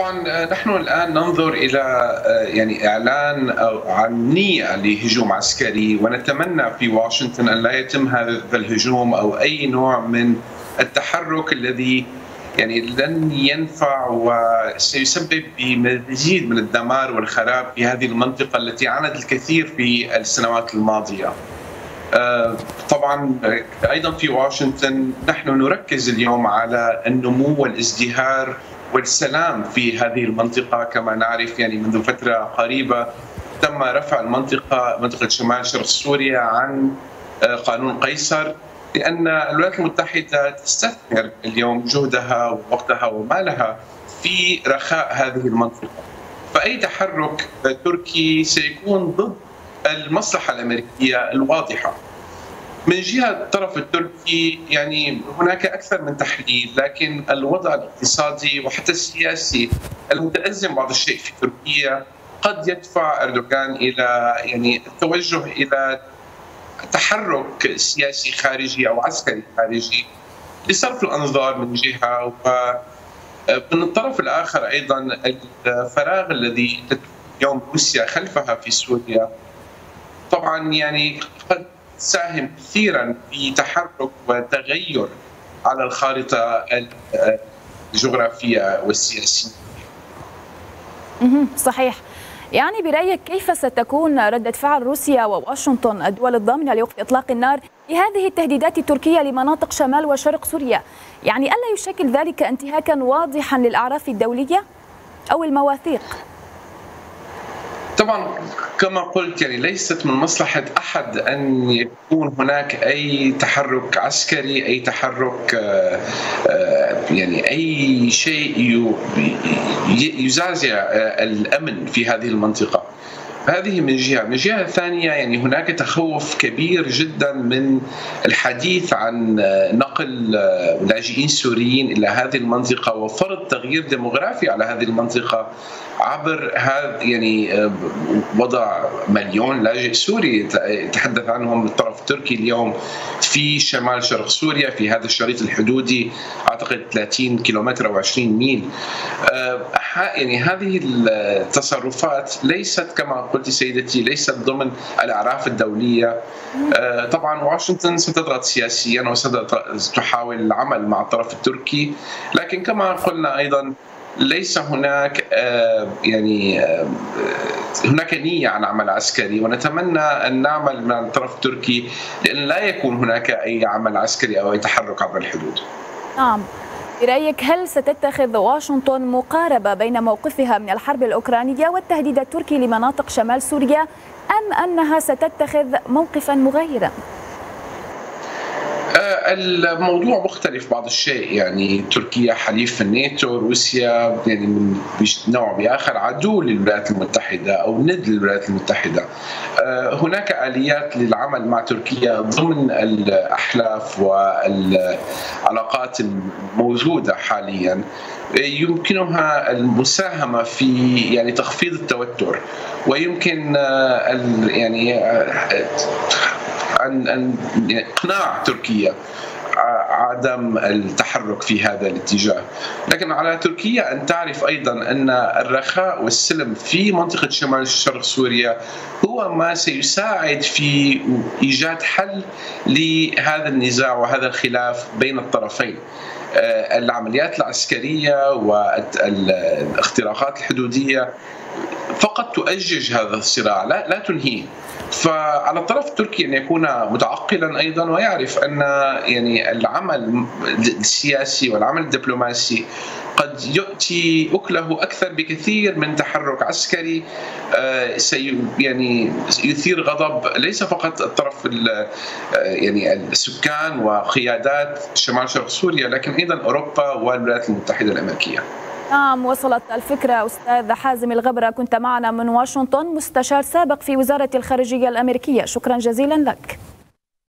طبعا نحن الآن ننظر إلى يعني إعلان عن نية لهجوم عسكري ونتمنى في واشنطن أن لا يتم هذا الهجوم أو أي نوع من التحرك الذي يعني لن ينفع وسيسبب بمزيد من الدمار والخراب في هذه المنطقة التي عانت الكثير في السنوات الماضية. طبعا أيضا في واشنطن نحن نركز اليوم على النمو والازدهار والسلام في هذه المنطقة كما نعرف يعني منذ فترة قريبة تم رفع المنطقة منطقة شمال شرق سوريا عن قانون قيصر لأن الولايات المتحدة تستثمر اليوم جهدها ووقتها ومالها في رخاء هذه المنطقة. فأي تحرك تركي سيكون ضد المصلحة الأمريكية الواضحة. من جهة الطرف التركي يعني هناك أكثر من تحليل لكن الوضع الاقتصادي وحتى السياسي المتأزم بعض الشيء في تركيا قد يدفع إردوغان إلى يعني التوجه إلى تحرك سياسي خارجي أو عسكري خارجي لصرف الأنظار من جهة ومن الطرف الآخر أيضا الفراغ الذي اليوم روسيا خلفها في سوريا. طبعا يعني قد تساهم كثيرا في تحرك وتغير على الخارطة الجغرافية والسياسية. صحيح. يعني برأيك كيف ستكون ردة فعل روسيا وواشنطن الدول الضامنة لوقف إطلاق النار لهذه التهديدات التركية لمناطق شمال وشرق سوريا يعني ألا يشكل ذلك انتهاكا واضحا للأعراف الدولية أو المواثيق؟ طبعا كما قلت يعني ليست من مصلحة أحد أن يكون هناك أي تحرك عسكري أي تحرك يعني أي شيء يزعزع الأمن في هذه المنطقة. هذه من جهة. من جهة ثانية يعني هناك تخوف كبير جدا من الحديث عن نقل لاجئين سوريين إلى هذه المنطقة وفرض تغيير ديموغرافي على هذه المنطقة عبر هذا يعني وضع مليون لاجئ سوري يتحدث عنهم الطرف التركي اليوم في شمال شرق سوريا في هذا الشريط الحدودي أعتقد 30 كيلومتر أو 20 ميل. يعني هذه التصرفات ليست كما قلت سيدتي ليست ضمن الأعراف الدولية. طبعا واشنطن ستضغط سياسيا وستحاول العمل مع الطرف التركي لكن كما قلنا أيضا ليس هناك يعني هناك نية عن عمل عسكري ونتمنى أن نعمل مع الطرف التركي لأن لا يكون هناك أي عمل عسكري أو أي تحرك عبر الحدود. نعم. برأيك هل ستتخذ واشنطن مقاربة بين موقفها من الحرب الأوكرانية والتهديد التركي لمناطق شمال سوريا أم أنها ستتخذ موقفا مغايرا؟ الموضوع مختلف بعض الشيء. يعني تركيا حليف الناتو روسيا يعني من نوع بآخر عدو للولايات المتحدة أو ند للولايات المتحدة. هناك آليات للعمل مع تركيا ضمن الأحلاف والعلاقات الموجودة حاليا. يمكنها المساهمة في يعني تخفيض التوتر ويمكن يعني عن عن اقناع تركيا عدم التحرك في هذا الاتجاه. لكن على تركيا أن تعرف أيضا أن الرخاء والسلم في منطقة شمال شرق سوريا هو ما سيساعد في إيجاد حل لهذا النزاع وهذا الخلاف بين الطرفين. العمليات العسكرية والاختراقات الحدودية فقط تؤجج هذا الصراع لا لا تنهيه فعلى الطرف التركي أن يكون متعقلا أيضا ويعرف أن يعني العمل السياسي والعمل الدبلوماسي قد يؤتي أكله أكثر بكثير من تحرك عسكري سي يعني يثير غضب ليس فقط الطرف يعني السكان وقيادات شمال شرق سوريا لكن أيضا أوروبا والولايات المتحدة الأمريكية. نعم وصلت الفكرة أستاذ حازم الغبرة كنت معنا من واشنطن مستشار سابق في وزارة الخارجية الأمريكية. شكرا جزيلا لك.